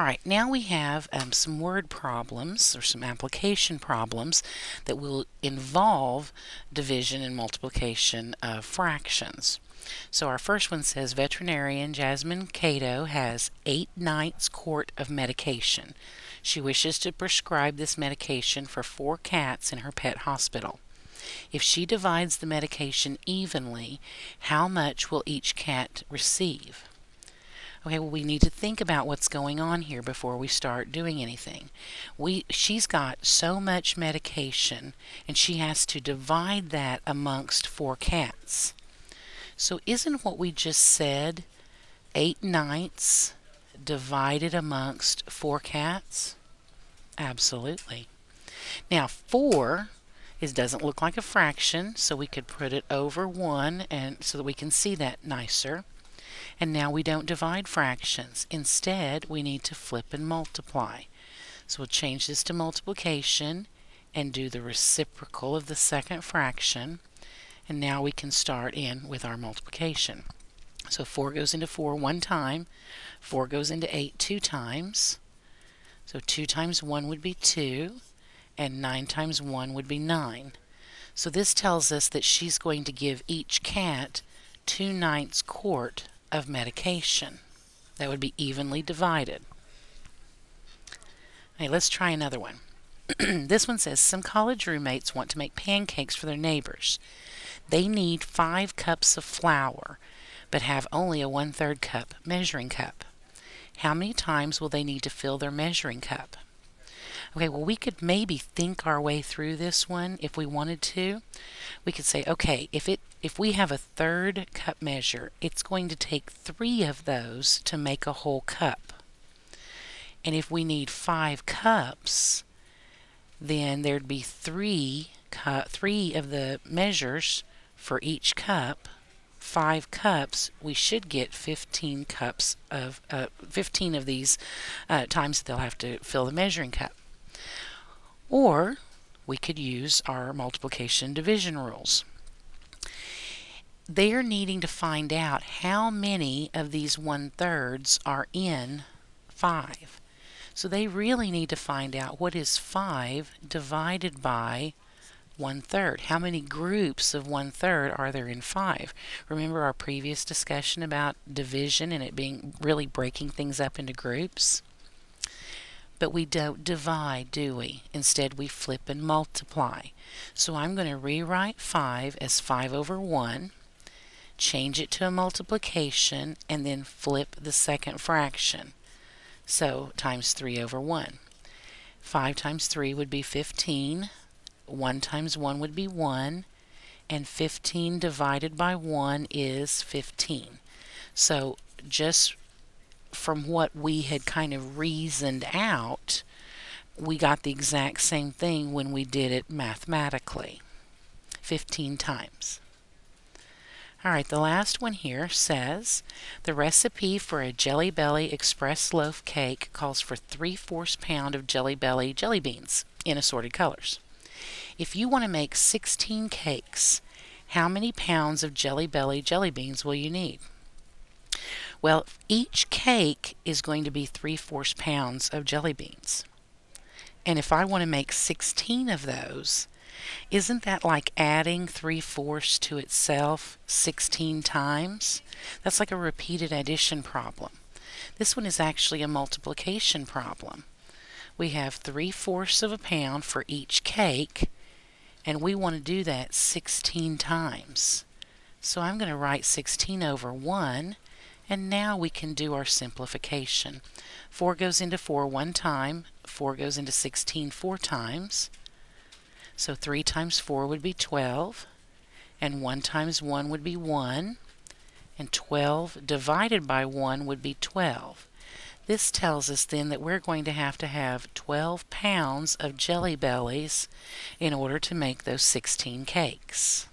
All right, now we have um, some word problems or some application problems that will involve division and multiplication of fractions. So our first one says veterinarian Jasmine Cato has 8 ninths quart of medication. She wishes to prescribe this medication for four cats in her pet hospital. If she divides the medication evenly, how much will each cat receive? Okay, well we need to think about what's going on here before we start doing anything. We she's got so much medication and she has to divide that amongst four cats. So isn't what we just said 8 ninths divided amongst four cats? Absolutely. Now 4 is doesn't look like a fraction, so we could put it over 1 and so that we can see that nicer. And now we don't divide fractions. Instead, we need to flip and multiply. So we'll change this to multiplication and do the reciprocal of the second fraction. And now we can start in with our multiplication. So 4 goes into 4 one time. 4 goes into 8 two times. So 2 times 1 would be 2. And 9 times 1 would be 9. So this tells us that she's going to give each cat 2 ninths quart of medication that would be evenly divided. Okay, let's try another one. this one says some college roommates want to make pancakes for their neighbors. They need five cups of flour, but have only a one third cup measuring cup. How many times will they need to fill their measuring cup? Okay, well, we could maybe think our way through this one if we wanted to. We could say, okay, if it if we have a third cup measure, it's going to take three of those to make a whole cup. And if we need five cups, then there'd be three cu- three of the measures for each cup. Five cups, we should get 15 cups of uh, 15 of these uh, times they'll have to fill the measuring cup. Or we could use our multiplication division rules. They're needing to find out how many of these one thirds are in 5. So they really need to find out what is 5 divided by one third. How many groups of one third are there in five? Remember our previous discussion about division and it being really breaking things up into groups? But we don't divide, do we? Instead, we flip and multiply. So I'm going to rewrite 5 as 5 over 1, change it to a multiplication, and then flip the second fraction. So times 3 over 1. 5 times 3 would be 15. 1 times 1 would be 1. And 15 divided by 1 is 15. So just from what we had kind of reasoned out, we got the exact same thing when we did it mathematically 15 times. All right, the last one here says the recipe for a Jelly Belly Express loaf cake calls for 3 fourths pound of Jelly Belly jelly beans in assorted colors. If you want to make 16 cakes, how many pounds of Jelly Belly jelly beans will you need? Well, each cake is going to be 3 fourths pounds of jelly beans. And if I want to make 16 of those, isn't that like adding 3 fourths to itself 16 times? That's like a repeated addition problem. This one is actually a multiplication problem. We have 3 fourths of a pound for each cake, and we want to do that 16 times. So I'm going to write 16 over 1 and now we can do our simplification. 4 goes into 4 one time, 4 goes into 16 four times. So 3 times 4 would be 12, and 1 times 1 would be 1, and 12 divided by 1 would be 12. This tells us then that we're going to have to have 12 pounds of Jelly Bellies in order to make those 16 cakes.